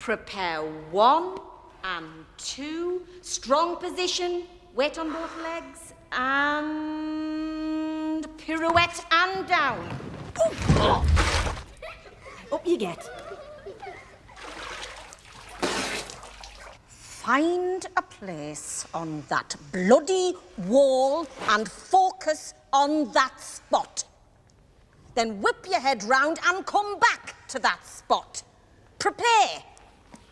Prepare one and two. Strong position, weight on both legs, and pirouette and down. Up you get. Find a place on that bloody wall and focus on that spot. Then whip your head round and come back to that spot. Prepare.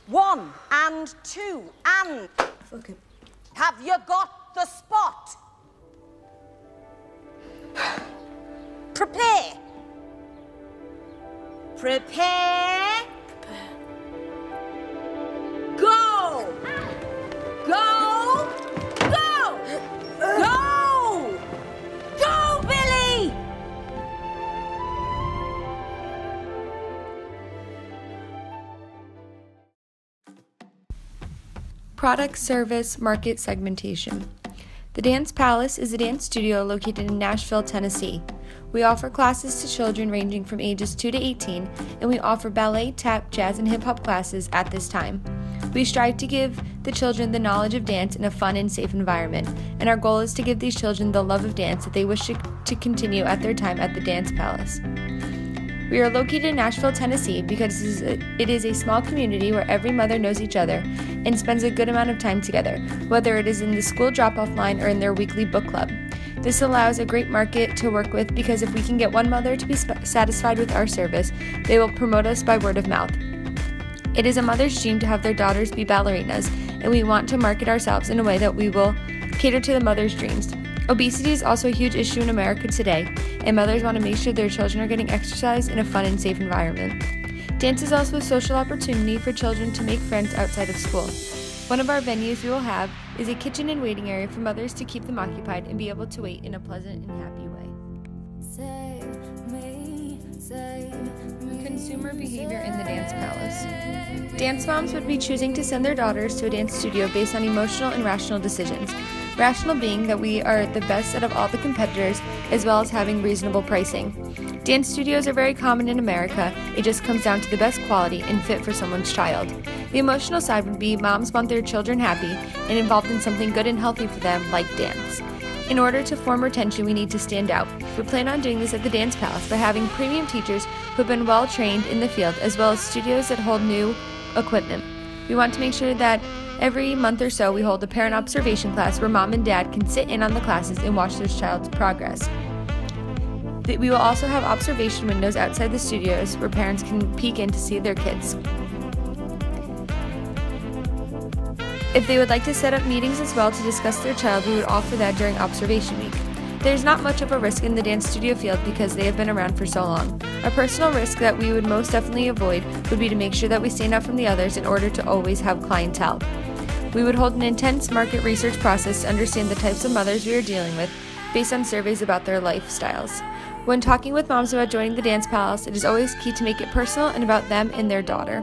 One and two and. Fuck it. Have you got the spot? Prepare. Prepare. Product Service Market Segmentation. The Dance Palace is a dance studio located in Nashville, Tennessee. We offer classes to children ranging from ages 2 to 18, and we offer ballet, tap, jazz, and hip hop classes at this time. We strive to give the children the knowledge of dance in a fun and safe environment, and our goal is to give these children the love of dance that they wish to, to continue at their time at the Dance Palace. We are located in Nashville, Tennessee because it is, a, it is a small community where every mother knows each other and spends a good amount of time together, whether it is in the school drop off line or in their weekly book club. This allows a great market to work with because if we can get one mother to be sp- satisfied with our service, they will promote us by word of mouth. It is a mother's dream to have their daughters be ballerinas, and we want to market ourselves in a way that we will cater to the mother's dreams. Obesity is also a huge issue in America today, and mothers want to make sure their children are getting exercise in a fun and safe environment. Dance is also a social opportunity for children to make friends outside of school. One of our venues we will have is a kitchen and waiting area for mothers to keep them occupied and be able to wait in a pleasant and happy way. Save me, save me. Consumer behavior in the dance palace. Dance moms would be choosing to send their daughters to a dance studio based on emotional and rational decisions. Rational being that we are the best out of all the competitors, as well as having reasonable pricing. Dance studios are very common in America, it just comes down to the best quality and fit for someone's child. The emotional side would be moms want their children happy and involved in something good and healthy for them, like dance. In order to form retention, we need to stand out. We plan on doing this at the Dance Palace by having premium teachers who have been well trained in the field, as well as studios that hold new equipment. We want to make sure that every month or so we hold a parent observation class where mom and dad can sit in on the classes and watch their child's progress. We will also have observation windows outside the studios where parents can peek in to see their kids. If they would like to set up meetings as well to discuss their child, we would offer that during observation week. There's not much of a risk in the dance studio field because they have been around for so long. A personal risk that we would most definitely avoid would be to make sure that we stand out from the others in order to always have clientele. We would hold an intense market research process to understand the types of mothers we are dealing with based on surveys about their lifestyles. When talking with moms about joining the Dance Palace, it is always key to make it personal and about them and their daughter.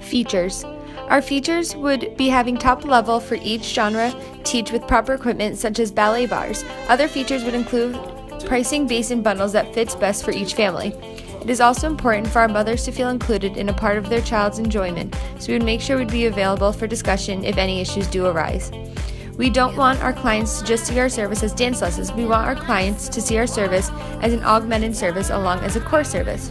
Features Our features would be having top level for each genre, teach with proper equipment such as ballet bars. Other features would include pricing based in bundles that fits best for each family. It is also important for our mothers to feel included in a part of their child's enjoyment, so we would make sure we'd be available for discussion if any issues do arise. We don't want our clients to just see our service as dance lessons. We want our clients to see our service as an augmented service along as a core service.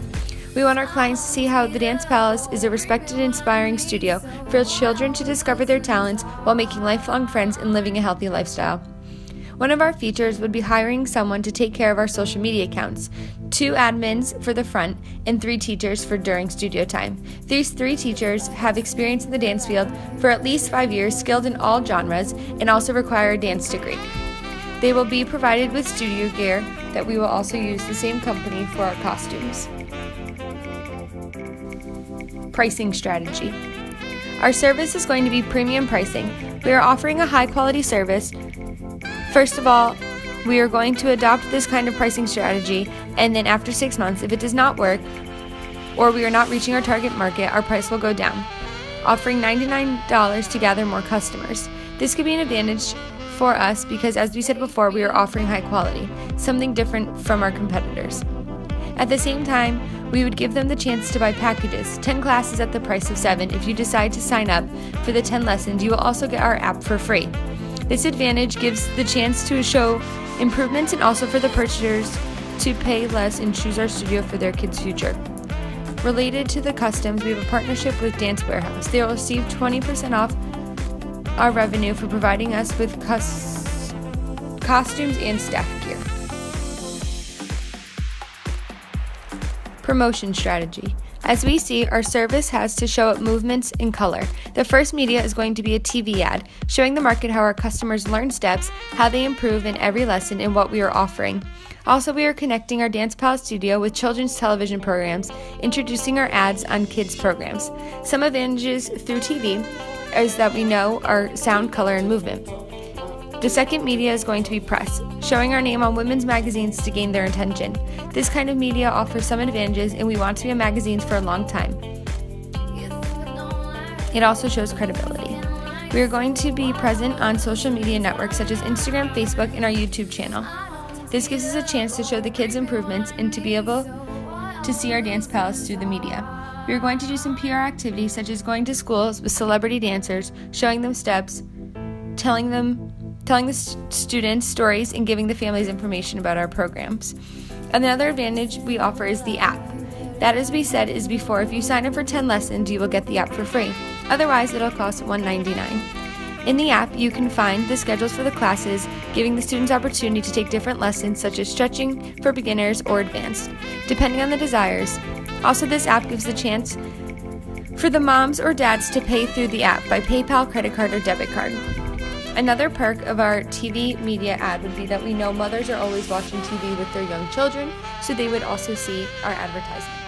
We want our clients to see how the Dance Palace is a respected, and inspiring studio for children to discover their talents while making lifelong friends and living a healthy lifestyle. One of our features would be hiring someone to take care of our social media accounts two admins for the front, and three teachers for during studio time. These three teachers have experience in the dance field for at least five years, skilled in all genres, and also require a dance degree. They will be provided with studio gear that we will also use the same company for our costumes. Pricing strategy. Our service is going to be premium pricing. We are offering a high quality service. First of all, we are going to adopt this kind of pricing strategy, and then after six months, if it does not work or we are not reaching our target market, our price will go down, offering $99 to gather more customers. This could be an advantage for us because, as we said before, we are offering high quality, something different from our competitors. At the same time, we would give them the chance to buy packages 10 classes at the price of 7. If you decide to sign up for the 10 lessons, you will also get our app for free. This advantage gives the chance to show improvements and also for the purchasers to pay less and choose our studio for their kids' future. Related to the customs, we have a partnership with Dance Warehouse. They will receive 20% off our revenue for providing us with cus- costumes and staff gear. Promotion strategy. As we see, our service has to show up movements in color. The first media is going to be a TV ad, showing the market how our customers learn steps, how they improve in every lesson, and what we are offering. Also, we are connecting our Dance Palace studio with children's television programs, introducing our ads on kids' programs. Some advantages through TV is that we know our sound, color, and movement. The second media is going to be press, showing our name on women's magazines to gain their attention. This kind of media offers some advantages, and we want to be in magazines for a long time. It also shows credibility. We are going to be present on social media networks such as Instagram, Facebook, and our YouTube channel. This gives us a chance to show the kids improvements and to be able to see our dance palace through the media. We are going to do some PR activities such as going to schools with celebrity dancers, showing them steps, telling them telling the st- students stories and giving the families information about our programs. Another advantage we offer is the app. That as we said is before if you sign up for 10 lessons, you will get the app for free. Otherwise, it'll cost $1.99. In the app, you can find the schedules for the classes, giving the students opportunity to take different lessons such as stretching for beginners or advanced, depending on the desires. Also, this app gives the chance for the moms or dads to pay through the app by PayPal, credit card, or debit card. Another perk of our TV media ad would be that we know mothers are always watching TV with their young children, so they would also see our advertisements.